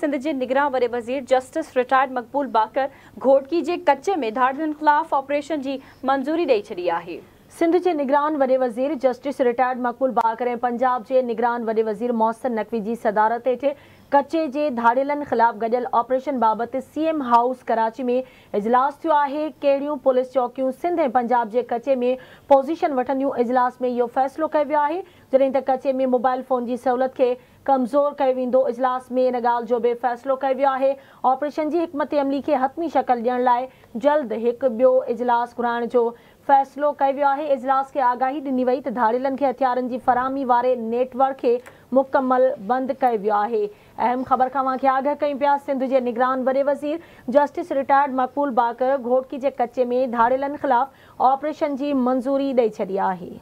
सिंध जे निगरान वॾे वज़ीर जस्टिस रिटायर्ड मक़बूल बाकर घोटकी जे कचे में धाड़ियुनि ख़िलाफ़ ऑपरेशन जी मंज़ूरी ॾेई छॾी आहे। सिंध जे निगरान वॾे वज़ीर जस्टिस रिटायर्ड मक़बूल बाकर पंजाब जे निगरान वॾे वज़ीर मोहसिन नक़वी जी सदारत हेठि कचे जे धाड़ियलनि ख़िलाफ़ गॾियल ऑपरेशन बाबति सीएम हाउस कराची में इजलास थियो आहे। पुलिस चौकियूं सिंध ऐं पंजाब जे कचे में पोज़ीशन वठंदियूं इजलास में इहो फ़ैसिलो कयो वियो आहे। त कचे में मोबाइल फ़ोन जी सहूलियत खे कमज़ोर कयो वेंदो इजलास में इन ॻाल्हि जो बि फ़ैसिलो कयो वियो आहे ऑपरेशन जी हिकमत अमली खे हतमी शक्ल ॾियण लाइ जल्द हिकु ॿियो इजलास घुराइण जो फ़ैसिलो कयो वियो आहे इजलास खे आगाही ॾिनी वई त धाड़ियलनि खे हथियारनि जी फ़राहमी वारे नेटवर्क खे मुकमल बंदि कयो वियो आहे अहम ख़बर खां तव्हांखे आगाह कयूं सिंध जे निगरान वॾे वज़ीर जस्टिस रिटायर्ड मक़बूल बाकर घोटकी जे कचे में धाड़ियलनि ख़िलाफ़ ऑपरेशन जी मंज़ूरी ॾेई छॾी आहे।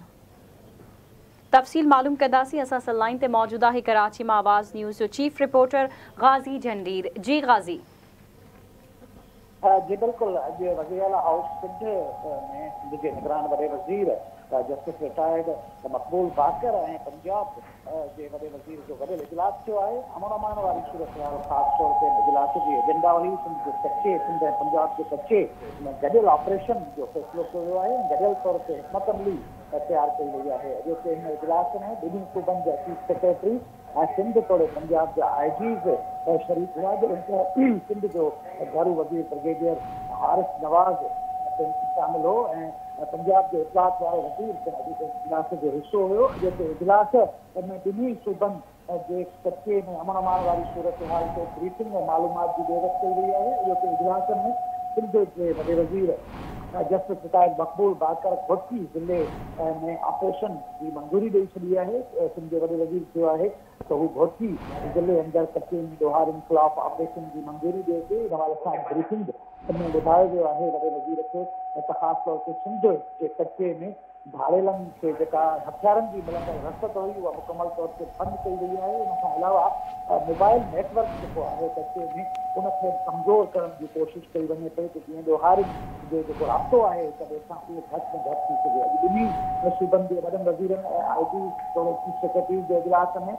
तफ़सील मालूम कंदासीं असां लाइन ते मौजूदु आहे कराची माँ Awaz news chief reporter Ghazi Jhandir ji Ghazi. जी बिल्कुलु, अॼु वज़ीर हाउस सिंध में जे निगरान वॾे वज़ीर जस्टिस रिटायर्ड मक़बूल बाकर पंजाब जे वॾे वज़ीर जो गॾियल इजलास आहे। अमन अमान वारी सूरत ख़ासि तौर ते इजलास जी एजेंडा हुई। सिंध जे कचे सिंध पंजाब जे कचे में गॾियल ऑपरेशन जो फ़ैसिलो कयो वियो आहे गॾियल तौर ते हिकमत अमली तयारु वई आहे अॼोके हिन इजलास में ॿिन्ही सूबनि जा चीफ सेक्रेटरी सिंध तोड़े पंजाब जा आई जीज़ शरीफ़ हुआ जॾहिं सिंध जो घरू वज़ीर ब्रिगेडियर हारिस नवाज़ शामिल हो पंजाब जे इतलाक वारो वज़ीर इजलास जो हिसो हुयो अॼोके इजलास में ॿिन्ही सूबनि जे कचे में अमन अमान वारी सूरत हाल ते ब्रीफिंग ऐं मालूमात जी बेवत कई वई आहे अॼोके इजलास में सिंध जे वॾे वज़ीर जस्टिस रिटायर्ड मक़बूल बाकर की ज़िले में ऑपरेशन जी मंज़ूरी ॾेई छॾी आहे सिंध जे वॾे वज़ीर आहे त हू घोटकी ज़िले अंदरि कचे ॾोहारियुनि ख़िलाफ़ ऑपरेशन जी मंज़ूरी थी हिन हवाले सां ब्रीफिंग में ॿुधायो वियो आहे वॾे वज़ीर खे त ख़ासि तौर ते सिंध जे कचे में धाड़ेलनि से जेका हथियारनि जी रसत हुई उहा मुकमल तौर ते बंदि कई वई आहे उन अलावा मोबाइल नेटवर्क जेको आहे कच्चे में उनखे कमज़ोर करण जी कोशिशि कई वञे पई त जीअं ॾोहारियुनि जो जेको राब्तो आहे हिक ॿिए सां उहो में घटि थी सघे अॼु ॿिन्ही सूबनि आई टी चीफ सेक्रेटरी जे इजलास में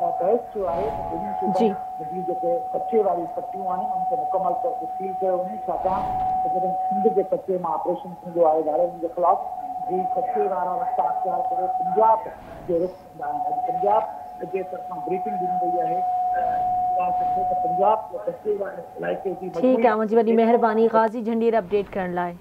बहस थियो आहे त जी। जेके कचे वारी पटियूं आहिनि उनखे मुकमल तौर ते सील कयो वञे छाकाणि त जॾहिं सिंध जे कचे माँ ऑपरेशन थींदो आहे धाड़ियुनि जे ख़िलाफ़ जी कचे वारा रस्ता अख़्तियार करे। पंजाब जे रुख आहिनि पंजाब जे तरफ़ां ब्रीफिंग ॾिनी वई आहे ठीक आहे मुंहिंजी वॾी महिरबानी। गाज़ी झंडीर अपडेट करण लाइ